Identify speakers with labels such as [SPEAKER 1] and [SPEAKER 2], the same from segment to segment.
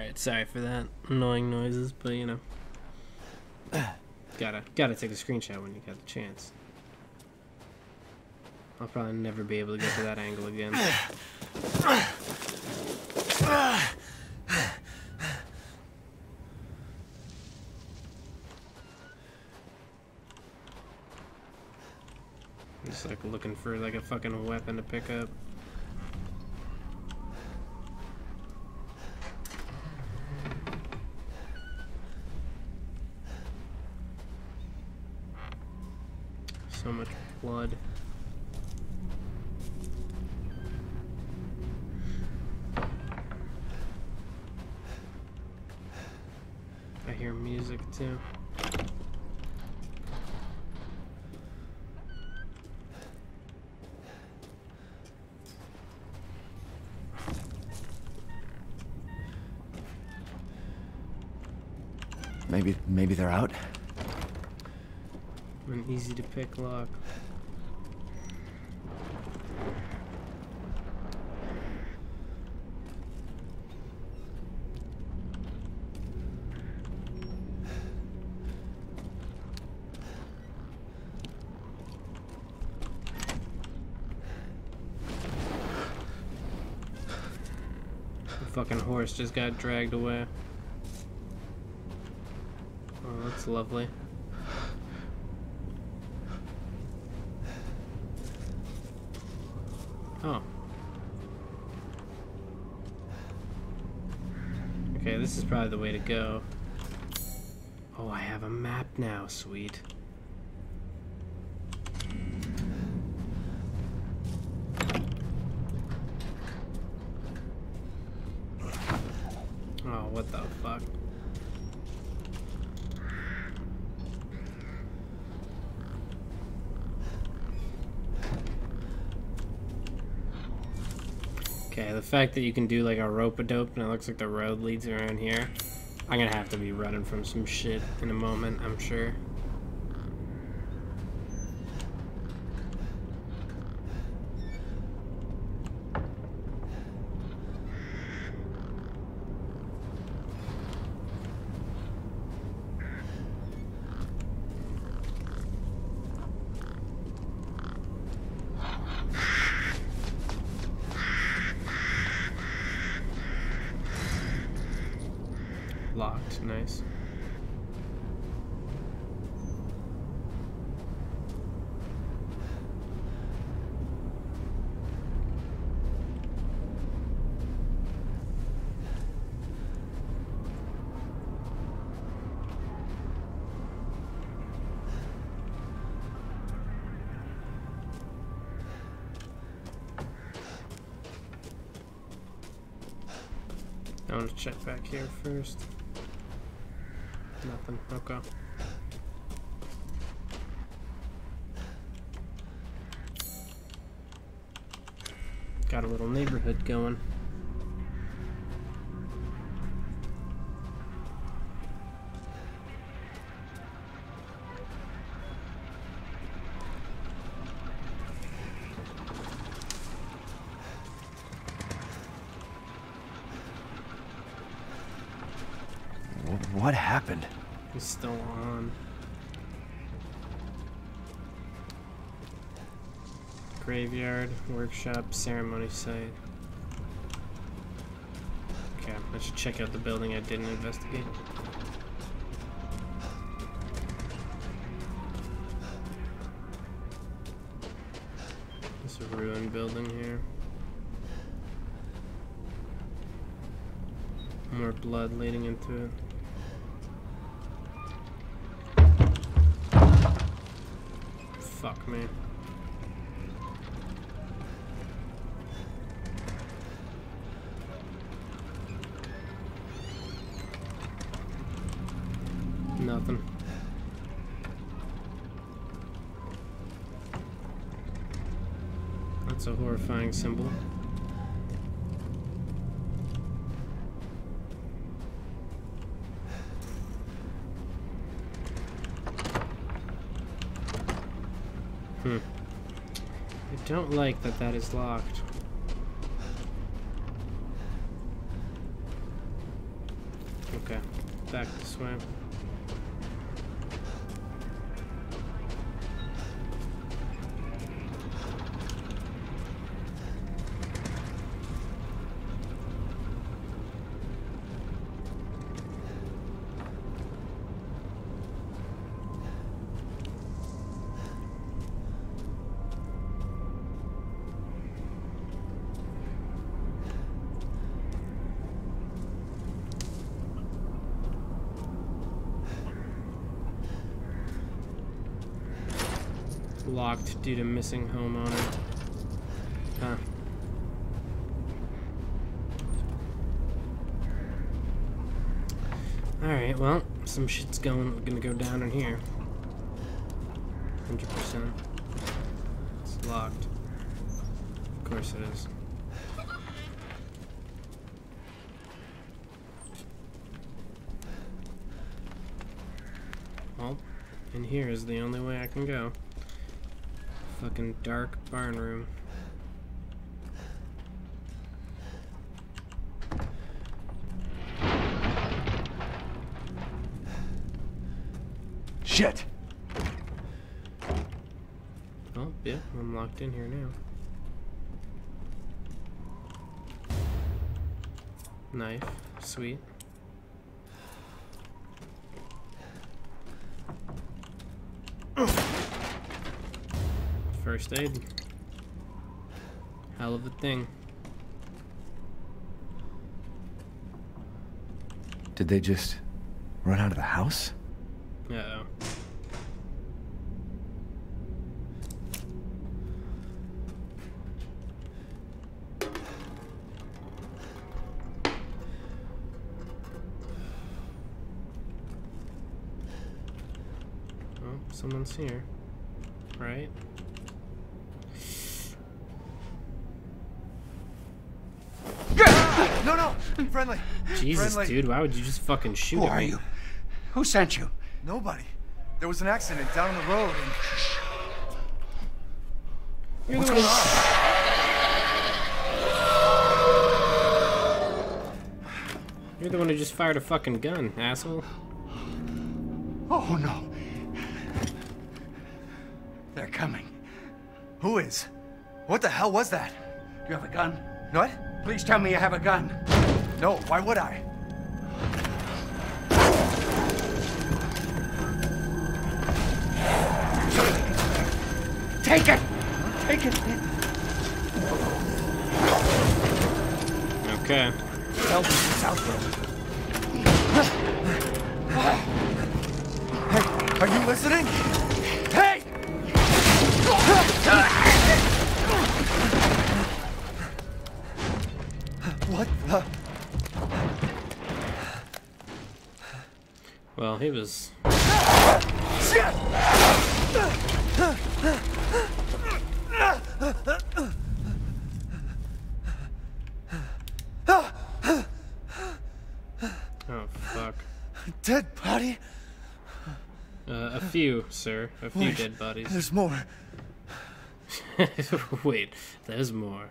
[SPEAKER 1] Alright, sorry for that. Annoying noises, but you know. Gotta gotta take a screenshot when you got the chance. I'll probably never be able to get to that angle again. Just like looking for like a fucking weapon to pick up. So much blood. I hear music too.
[SPEAKER 2] Maybe, maybe they're out.
[SPEAKER 1] An easy to pick lock. The fucking just got dragged away. Oh, that's lovely. Oh. Okay, this is probably the way to go. Oh, I have a map now, sweet. Oh, what the fuck? Okay, the fact that you can do like a rope-a-dope and it looks like the road leads around here. I'm gonna have to be running from some shit in a moment, I'm sure. Nice. I want to check back here first. Nothing. Okay. Got a little neighborhood going. Workshop, ceremony site. Okay, I should check out the building I didn't investigate. There's a ruined building here. More blood leading into it. Fuck me. Symbol. Hmm. I don't like that that is locked. Okay, back this way. Locked due to missing homeowner. Huh. Alright, well, some shit's going gonna go down in here. 100%. It's locked. Of course it is. Well, in here is the only way I can go. Fucking dark barn room.
[SPEAKER 2] Shit!
[SPEAKER 1] Oh, yeah, I'm locked in here now. Knife, sweet. First aid. Hell of a thing.
[SPEAKER 2] Did they just run out of the house?
[SPEAKER 1] Uh oh. Oh, someone's here. Right?
[SPEAKER 2] No, no! Friendly!
[SPEAKER 1] Jesus,
[SPEAKER 2] Friendly.
[SPEAKER 1] dude, why would you just fucking shoot
[SPEAKER 3] Who are
[SPEAKER 1] me?
[SPEAKER 3] you? Who sent you?
[SPEAKER 2] Nobody. There was an accident down the road and...
[SPEAKER 1] You're
[SPEAKER 2] What's
[SPEAKER 1] the
[SPEAKER 2] going
[SPEAKER 1] one-
[SPEAKER 2] on?
[SPEAKER 1] You're the one who just fired a fucking gun, asshole.
[SPEAKER 3] Oh no. They're coming.
[SPEAKER 2] Who is? What the hell was that?
[SPEAKER 3] You have a gun?
[SPEAKER 2] What?
[SPEAKER 3] Please tell me you have a gun.
[SPEAKER 2] No, why would I?
[SPEAKER 3] Take it! Take it!
[SPEAKER 1] Okay.
[SPEAKER 2] Hell, it's out there. Hey, are you listening?
[SPEAKER 1] Well, he was.
[SPEAKER 2] Shit!
[SPEAKER 1] Oh, fuck.
[SPEAKER 2] Dead body?
[SPEAKER 1] Uh, a few, sir. A few
[SPEAKER 2] Wait,
[SPEAKER 1] dead bodies.
[SPEAKER 2] There's more.
[SPEAKER 1] Wait, there's more.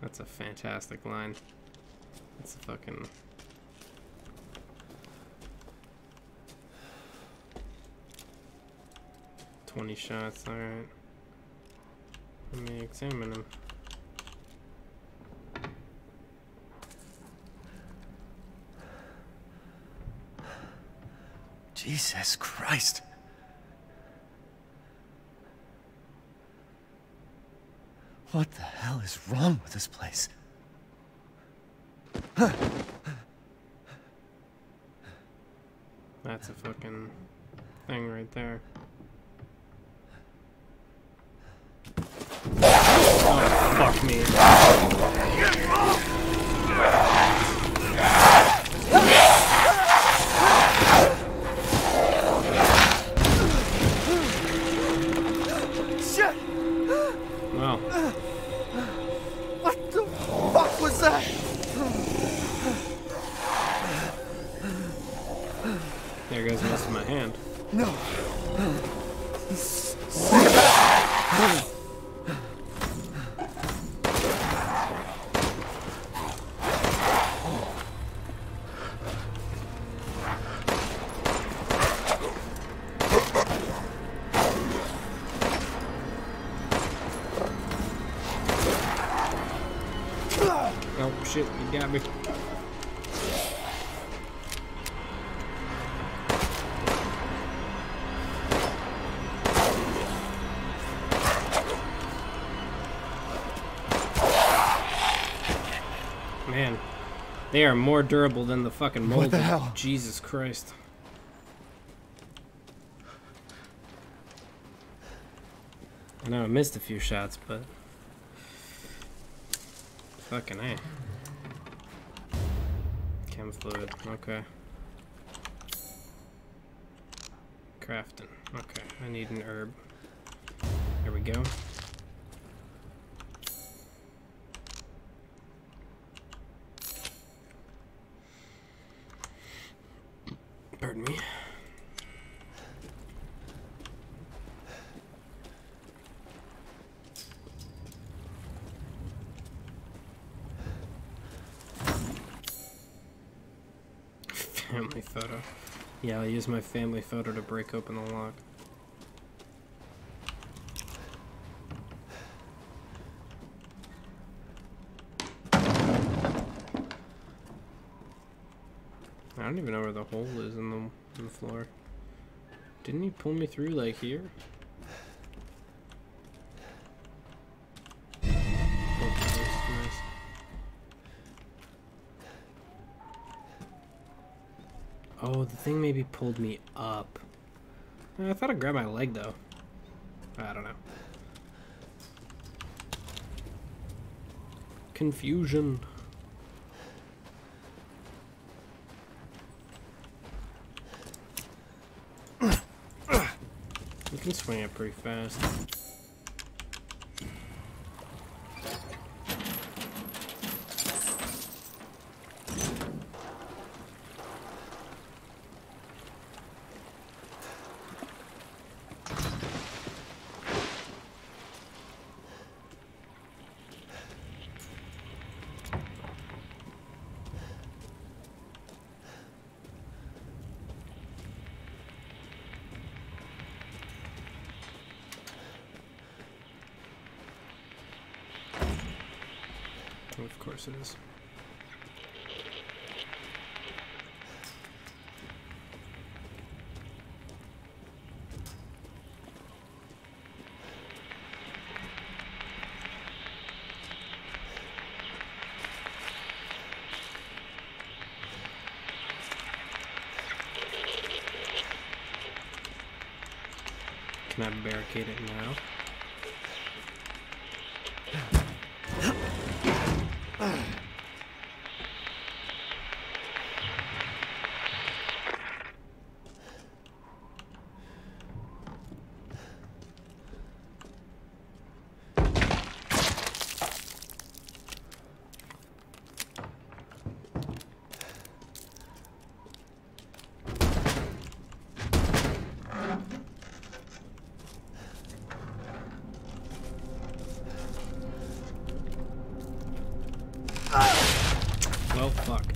[SPEAKER 1] That's a fantastic line. That's a fucking. Twenty shots. All right. Let me examine him.
[SPEAKER 2] Jesus Christ. What the hell is wrong with this place?
[SPEAKER 1] That's a fucking thing right there. Fuck me.
[SPEAKER 2] Shit!
[SPEAKER 1] Well,
[SPEAKER 2] What the fuck was that?
[SPEAKER 1] there goes of my hand.
[SPEAKER 2] No.
[SPEAKER 1] Man, they are more durable than the fucking mold.
[SPEAKER 2] What the hell?
[SPEAKER 1] Jesus Christ. I know I missed a few shots, but fucking a. Chem fluid. Okay. Crafting. Okay, I need an herb. There we go. Pardon me. Family photo. Yeah, I'll use my family photo to break open the lock. Don't even know where the hole is in the, in the floor. Didn't he pull me through like here? Oh. Oh, the thing maybe pulled me up. I thought I grabbed my leg though. I don't know. Confusion. You can swing it pretty fast. Of course it is. Can I barricade it now? Well, fuck.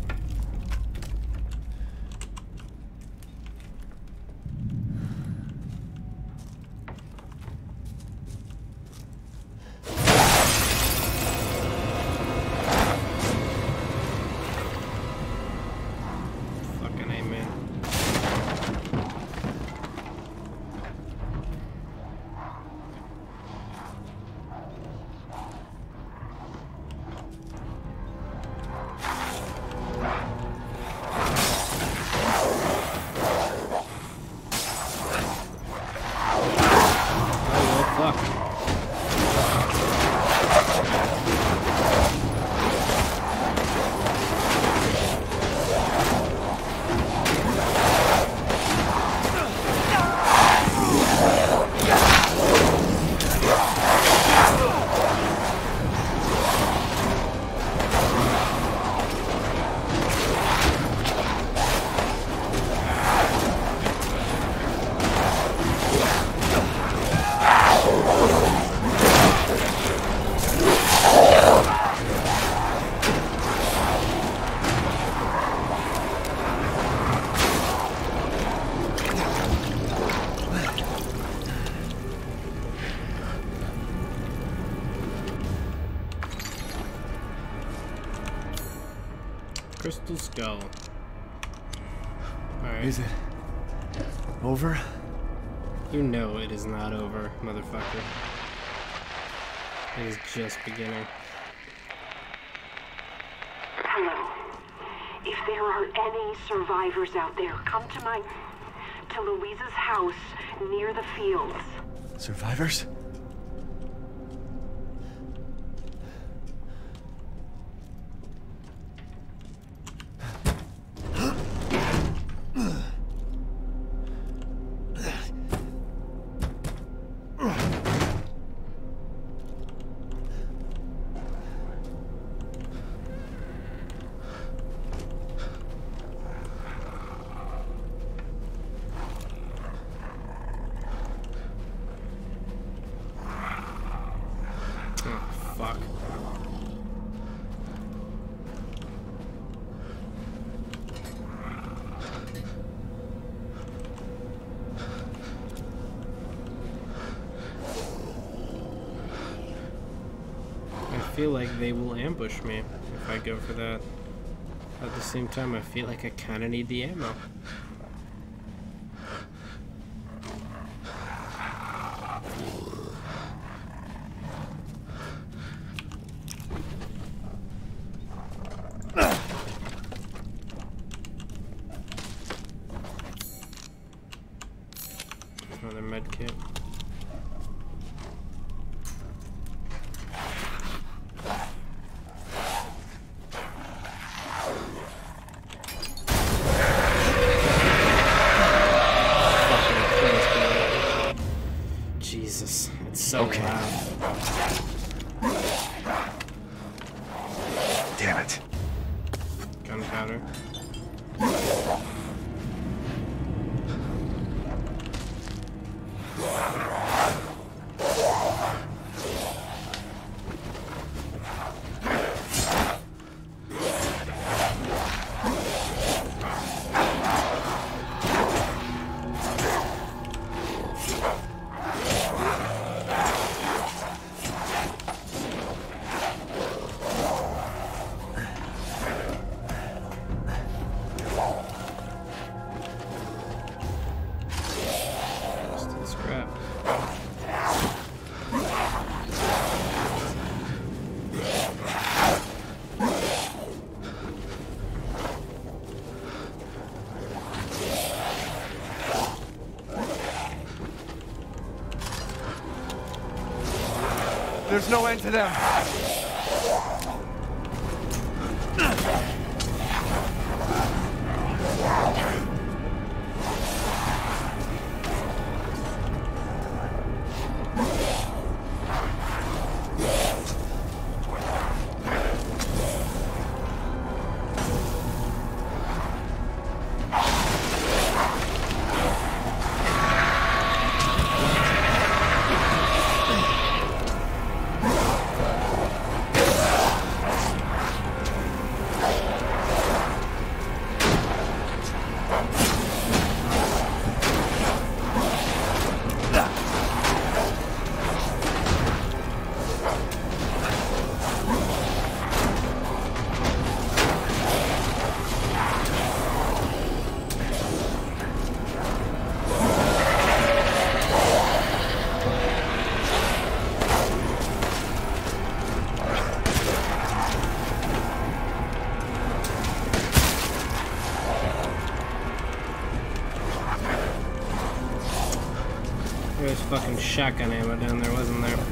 [SPEAKER 1] Crystal skull. Alright.
[SPEAKER 2] Is it over?
[SPEAKER 1] You know it is not over, motherfucker. It is just beginning.
[SPEAKER 4] Hello. If there are any survivors out there, come to my. to Luiza's house near the fields.
[SPEAKER 2] Survivors?
[SPEAKER 1] Fuck. I feel like they will ambush me if I go for that. At the same time, I feel like I kind of need the ammo. Another med kit. Fucking Christ, man. Jesus, it's so
[SPEAKER 2] Okay.
[SPEAKER 1] loud.
[SPEAKER 3] No end to them.
[SPEAKER 1] Shotgun ammo down there, wasn't there?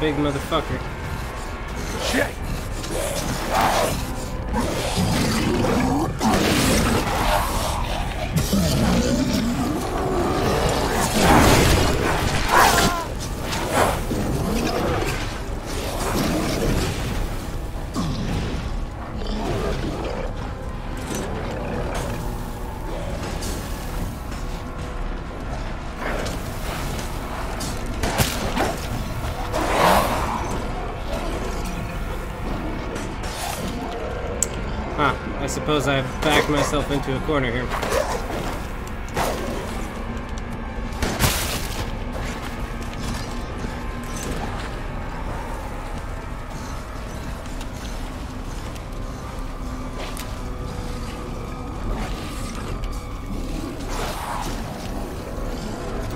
[SPEAKER 1] Big motherfucker. Suppose I've backed myself into a corner here. I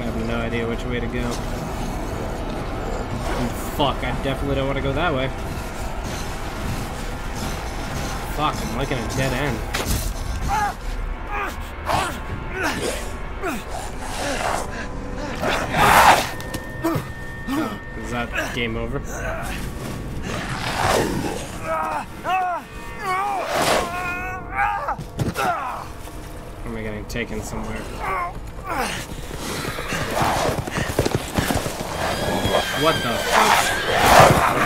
[SPEAKER 1] have no idea which way to go. Fuck, I definitely don't want to go that way. Fuck, I'm like in a dead end. Is that game over? Am I getting taken somewhere? What the fuck?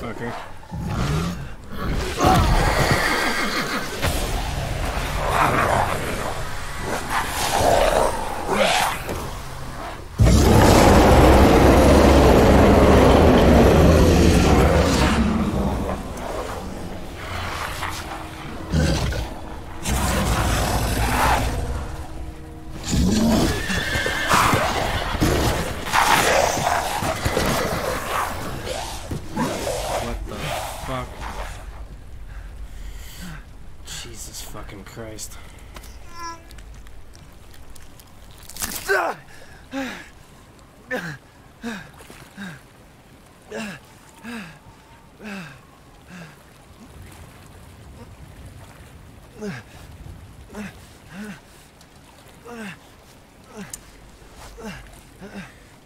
[SPEAKER 1] Motherfucker. Fucking Christ.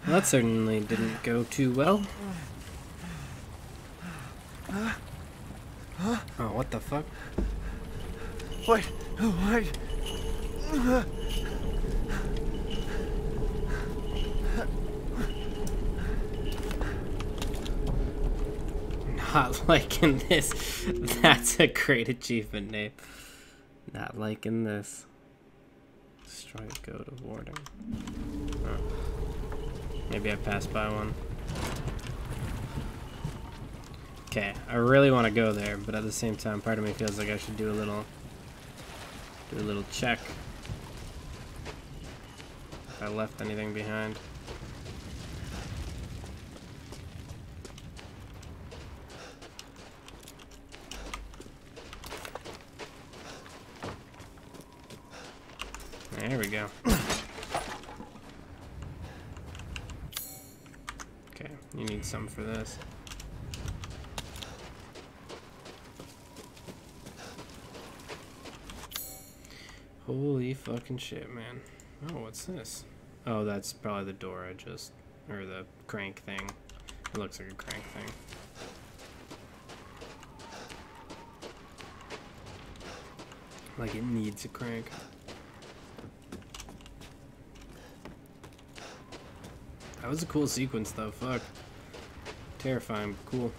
[SPEAKER 1] That certainly didn't go too well. Oh, what the fuck?
[SPEAKER 3] Wait, wait.
[SPEAKER 1] Not Lycan this. That's a great achievement name. Not Lycan this. Destroy go to warding. Oh. Maybe I passed by one. Okay, I really want to go there, but at the same time, part of me feels like I should do a little, do a little check. If I left anything behind. There we go. Okay, you need some for this. Fucking shit, man. Oh, what's this? Oh, that's probably the door I just... Or the crank thing. It looks like a crank thing. Like it needs a crank. That was a cool sequence though, fuck. Terrifying, cool.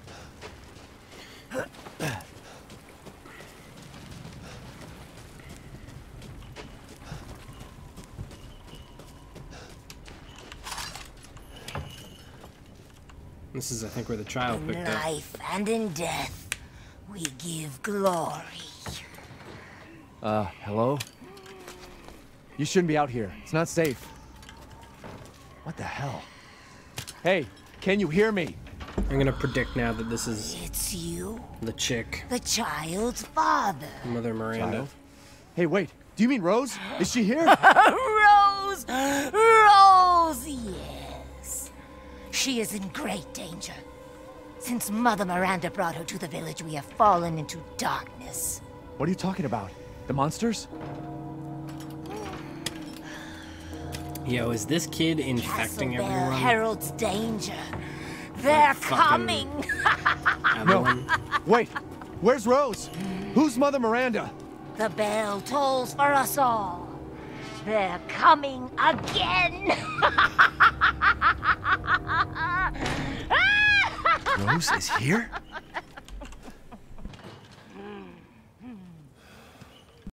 [SPEAKER 1] This is, I think, where the child
[SPEAKER 5] In
[SPEAKER 1] picked up.
[SPEAKER 5] life and in death, we give glory.
[SPEAKER 2] Uh, hello? You shouldn't be out here. It's not safe. What the hell? Hey, can you hear me?
[SPEAKER 1] I'm gonna predict now that this is
[SPEAKER 5] It's you,
[SPEAKER 1] the chick,
[SPEAKER 5] the child's father.
[SPEAKER 1] Mother Miranda.
[SPEAKER 2] Child? Hey, wait. Do you mean Rose? Is she here?
[SPEAKER 5] Rose! Rose, yes. She is in great danger. Since Mother Miranda brought her to the village, we have fallen into darkness.
[SPEAKER 2] What are you talking about? The monsters?
[SPEAKER 1] Yo, is this kid
[SPEAKER 5] Castle
[SPEAKER 1] infecting
[SPEAKER 5] Bell
[SPEAKER 1] everyone?
[SPEAKER 5] heralds danger. They're
[SPEAKER 1] fucking-
[SPEAKER 5] coming!
[SPEAKER 1] Everyone?
[SPEAKER 2] Wait, where's Rose? Who's Mother Miranda?
[SPEAKER 5] the bell tolls for us all. They're coming again!
[SPEAKER 2] Rose is here?